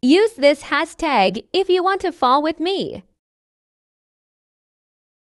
Use this hashtag if you want to fall with me.